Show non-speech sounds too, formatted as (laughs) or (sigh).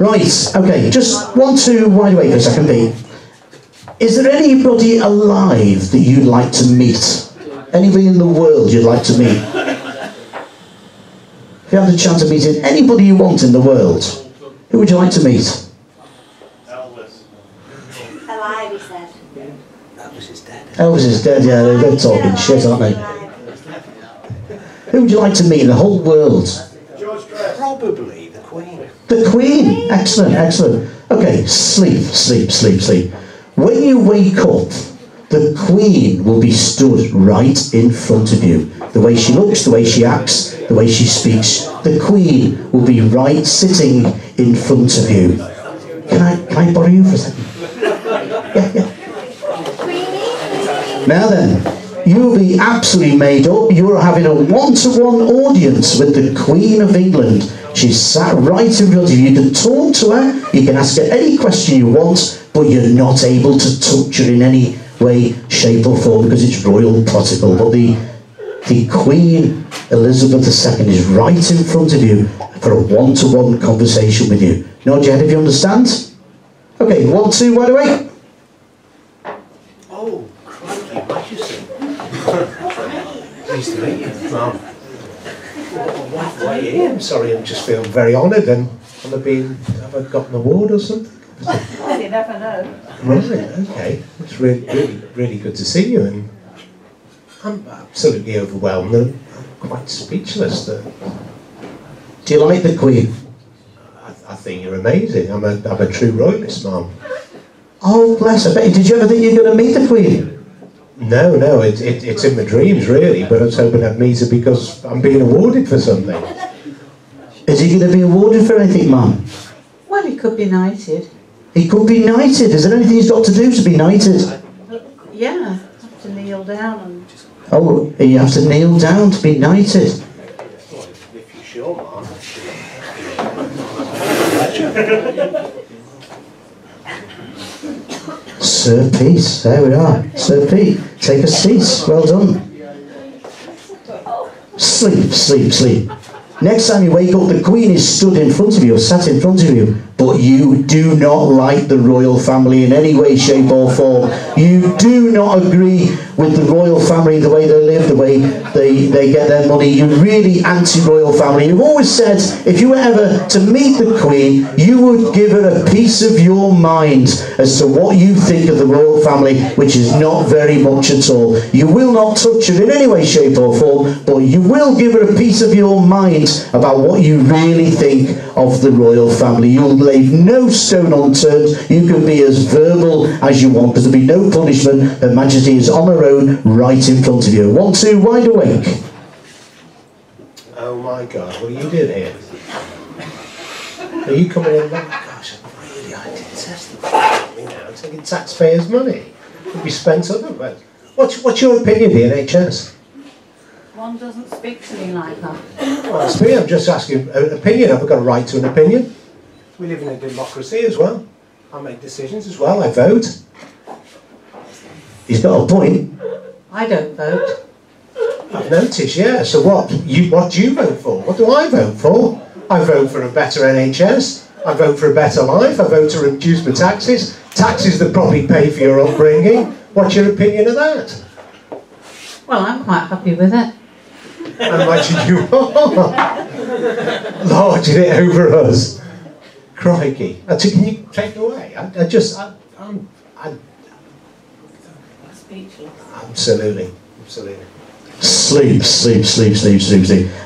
Right, okay, just want to wide awake for a second, Pete. Is there anybody alive that you'd like to meet? Anybody in the world you'd like to meet? If you had the chance of meeting anybody you want in the world, who would you like to meet? Elvis. Alive, he said. Elvis is dead, yeah, they're, they're talking shit, aren't they? Who would you like to meet in the whole world? George probably the Queen. The Queen. Excellent, excellent. Okay, sleep, sleep, sleep, sleep. When you wake up, the Queen will be stood right in front of you. The way she looks, the way she acts, the way she speaks. The Queen will be right sitting in front of you. Can I, can I borrow you for a second? Yeah, yeah. Now then, you'll be absolutely made up. You're having a one-to-one audience with the Queen of England. She's sat right in front of you. You can talk to her. You can ask her any question you want, but you're not able to touch her in any way, shape or form because it's royal protocol. But the, the Queen Elizabeth II is right in front of you for a one-to-one conversation with you. Nod your head if you understand. Okay, one, two, wide awake. Oh, crikey, Majesty. (laughs) Pleased to meet you. Well, why are you here? I'm sorry, I'm just feel very honoured and have I been, have I got an award or something? You never know. Right, okay. It's really, really, really good to see you and I'm absolutely overwhelmed and I'm quite speechless that Do you like the Queen? I, I think you're amazing. I'm a, I'm a true royalist, Mum. Oh, bless. Betty, did you ever think you were going to meet the Queen? No, no, it, it, it's in my dreams really, but I was hoping I'd meet her because I'm being awarded for something. Is he going to be awarded for anything, Mum? Well, he could be knighted. He could be knighted. Is there anything he's got to do to be knighted? Yeah, have to kneel down and Oh, you have to kneel down to be knighted. If you're sure, Mum. (laughs) Sir Peace, there we are. Sir Pete, take a seat. Well done. Sleep, sleep, sleep. Next time you wake up, the Queen is stood in front of you, or sat in front of you, but you do not like the royal family in any way, shape, or form. You do not agree with the royal family, the way they live, the way they, they get their money. You're really anti royal family. You've always said if you were ever to meet the Queen, you would give her a piece of your mind as to what you think of the royal family, which is not very much at all. You will not touch her in any way, shape, or form, but you will give her a piece of your mind about what you really think of the royal family. You'll leave no stone unturned. You can be as verbal as you want because there'll be no punishment. Her Majesty is on her own right in front of you. One, two, wide awake. Oh my God, what are you doing here? Are you coming in? there? Gosh, I'm really I detest the you know, taking taxpayers' money. Could be spent otherwise. What's, what's your opinion of the NHS? one doesn't speak to me like that. Well, it's me, I'm just asking an opinion. Have I've got a right to an opinion. We live in a democracy as well. I make decisions as well. I vote. He's got a point. I don't vote. I've noticed, yeah. So what? You what do you vote for? What do I vote for? I vote for a better NHS. I vote for a better life. I vote to reduce my taxes. Taxes that probably pay for your upbringing. What's your opinion of that? Well, I'm quite happy with it. I imagine you are. Lording it over us. Crikey. Uh, so Can you take it away? I, I just, I, I'm, I, Speechless. absolutely, absolutely. Sleep, sleep, sleep, sleep, sleep, sleep.